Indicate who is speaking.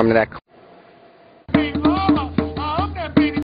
Speaker 1: come to that.